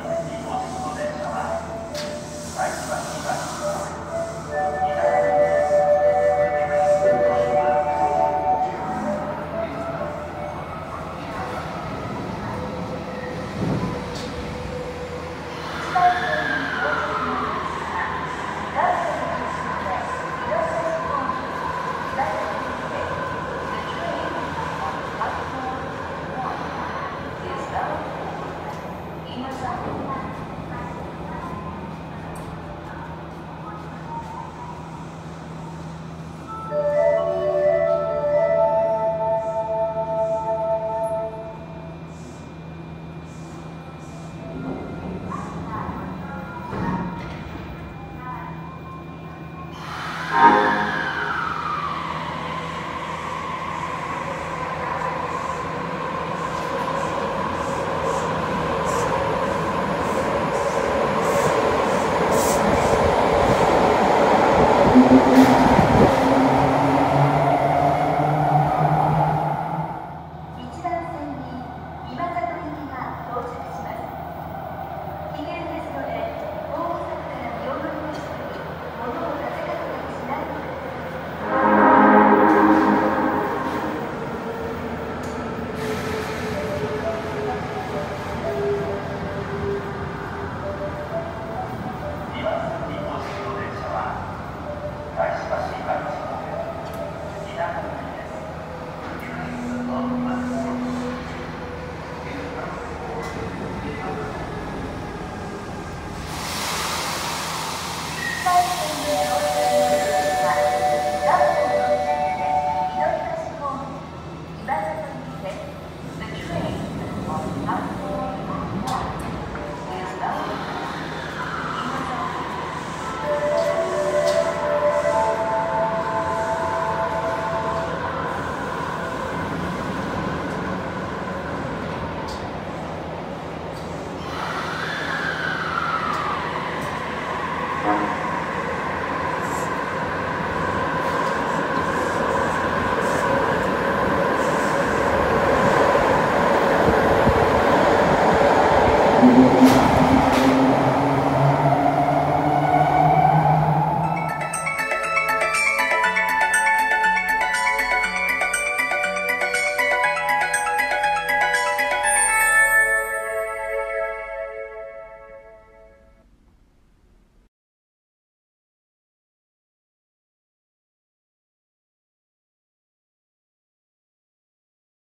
Thank